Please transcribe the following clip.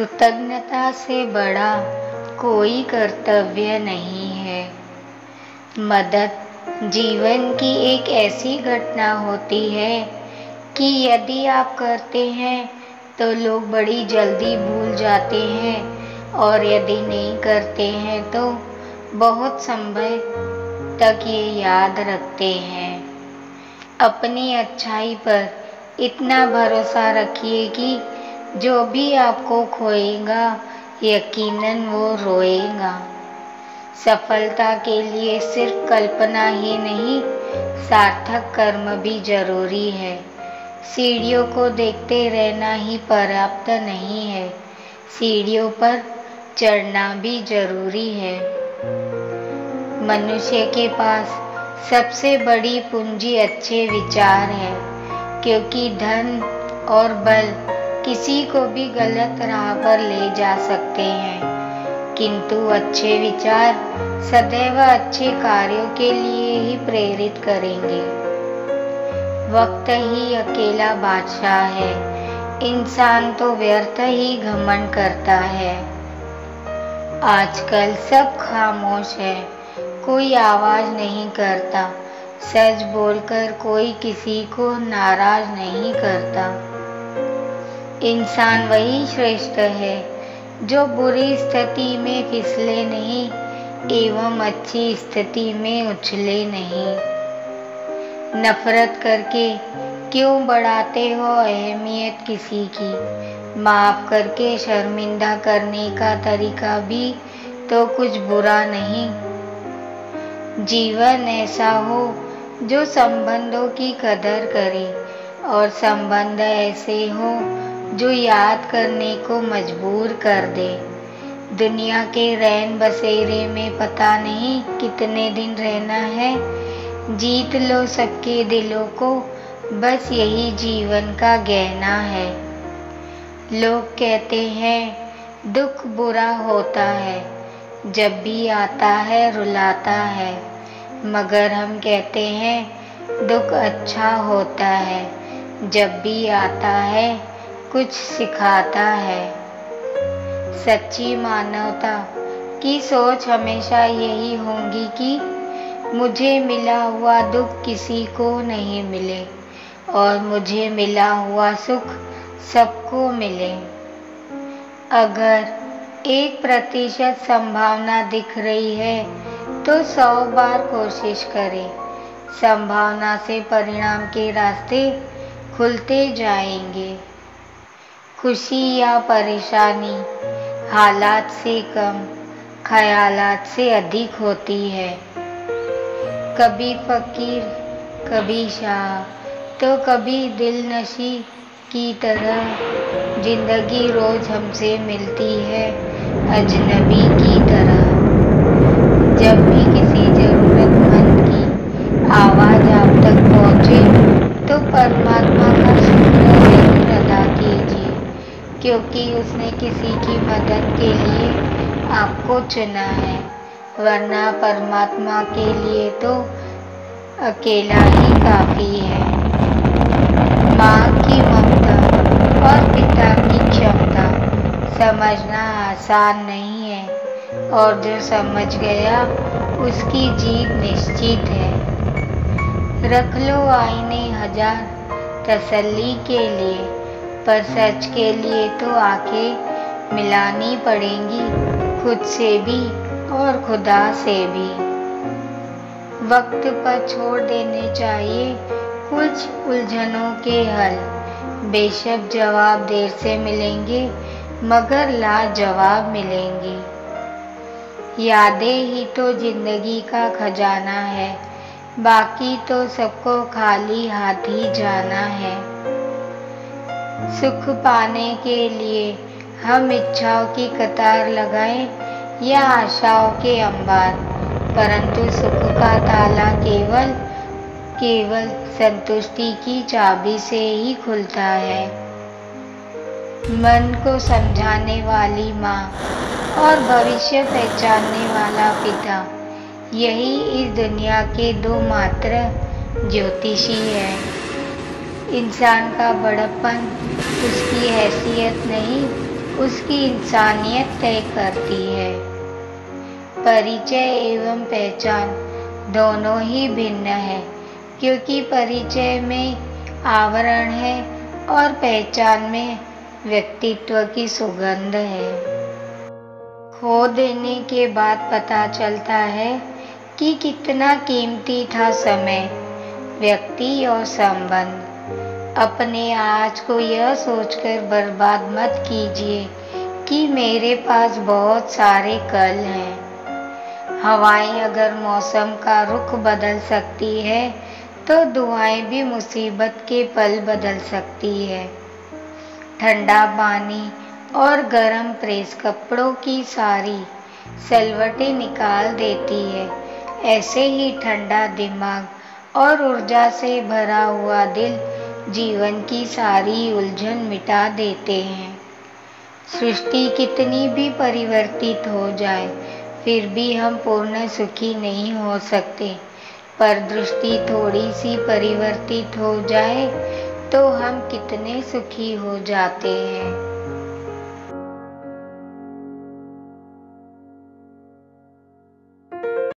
कृतज्ञता से बड़ा कोई कर्तव्य नहीं है। मदद जीवन की एक ऐसी घटना होती है कि यदि आप करते हैं तो लोग बड़ी जल्दी भूल जाते हैं और यदि नहीं करते हैं तो बहुत समय तक ये याद रखते हैं। अपनी अच्छाई पर इतना भरोसा रखिए कि जो भी आपको खोएगा, यकीनन वो रोएगा। सफलता के लिए सिर्फ़ कल्पना ही नहीं, सार्थक कर्म भी ज़रूरी है। सीढ़ियों को देखते रहना ही पर्याप्त नहीं है। सीढ़ियों पर चढ़ना भी ज़रूरी है। मनुष्य के पास सबसे बड़ी पूंजी अच्छे विचार है, क्योंकि धन और बल किसी को भी गलत राह पर ले जा सकते हैं। किंतु अच्छे विचार सदैव अच्छे कार्यों के लिए ही प्रेरित करेंगे। वक्त ही अकेला बादशाह है। इंसान तो व्यर्थ ही घमंड करता है। आजकल सब खामोश है। कोई आवाज़ नहीं करता। सच बोलकर कोई किसी को नाराज़ नहीं करता। इंसान वही श्रेष्ठ है, जो बुरी स्थिति में फिसले नहीं एवं अच्छी स्थिति में उछले नहीं। नफरत करके क्यों बढ़ाते हो अहमियत किसी की? माफ़ करके शर्मिंदा करने का तरीका भी तो कुछ बुरा नहीं। जीवन ऐसा हो जो संबंधों की कदर करे, और संबंध ऐसे हो जो याद करने को मजबूर कर दे। दुनिया के रैन बसेरे में पता नहीं कितने दिन रहना है। जीत लो सबके दिलों को, बस यही जीवन का गहना है। लोग कहते हैं, दुख बुरा होता है, जब भी आता है रुलाता है। मगर हम कहते हैं, दुख अच्छा होता है, जब भी आता है कुछ सिखाता है। सच्ची मानवता की सोच हमेशा यही होगी कि मुझे मिला हुआ दुख किसी को नहीं मिले और मुझे मिला हुआ सुख सबको मिले। अगर एक प्रतिशत संभावना दिख रही है तो सौ बार कोशिश करें। संभावना से परिणाम के रास्ते खुलते जाएँगे। खुशी या परेशानी? हालात से कम, ख्यालात से अधिक होती है। कभी फकीर, कभी शाह तो कभी दिल नशी की तरह ज़िंदगी रोज हमसे मिलती है। अजनबी की तरह जब भी किसी जरूरतमंद की आवाज़ आप तक पहुँचे तो परमात्मा का शुक्र अदा कीजिए क्योंकि उसने किसी की मदद के लिए आपको चुना है, वरना परमात्मा के लिए तो अकेला ही काफ़ी है। माँ की ममता और पिता की क्षमता समझना आसान नहीं है, और जो समझ गया उसकी जीत निश्चित है। रख लो आईने हज़ार तसल्ली के लिए। पर सच के लिए तो आँखें मिलानी पड़ेंगी, खुद से भी और खुदा से भी। वक्त पर छोड़ देने चाहिए कुछ उलझनों के हल। बेशक जवाब देर से मिलेंगे, मगर लाजवाब मिलेंगे। यादें ही तो ज़िंदगी का खजाना है, बाकी तो सबको खाली हाथ ही जाना है। सुख पाने के लिए हम इच्छाओं की कतार लगाएँ या आशाओं के अंबार। परंतु सुख का ताला केवल केवल संतुष्टि की चाबी से ही खुलता है। मन को समझाने वाली माँ और भविष्य पहचानने वाला पिता, यही इस दुनिया के दो मात्र ज्योतिषी है। इंसान का बड़प्पन, उसकी हैसियत नहीं, उसकी इंसानियत तय करती है। परिचय एवं पहचान दोनों ही भिन्न है, क्योंकि परिचय में आवरण है और पहचान में व्यक्तित्व की सुगंध है। खो देने के बाद पता चलता है कि कितना कीमती था समय, व्यक्ति और संबंध। अपने आज को यह सोचकर बर्बाद मत कीजिए कि मेरे पास बहुत सारे कल हैं। हवाएँ अगर मौसम का रुख बदल सकती है तो दुआएँ भी मुसीबत के पल बदल सकती है। ठंडा पानी और गरम प्रेस कपड़ों की सारी सलवटें निकाल देती है। ऐसे ही ठंडा दिमाग और ऊर्जा से भरा हुआ दिल जीवन की सारी उलझन मिटा देते हैं। सृष्टि कितनी भी परिवर्तित हो जाए, फिर भी हम पूर्ण सुखी नहीं हो सकते। पर दृष्टि थोड़ी सी परिवर्तित हो जाए तो हम कितने सुखी हो जाते हैं।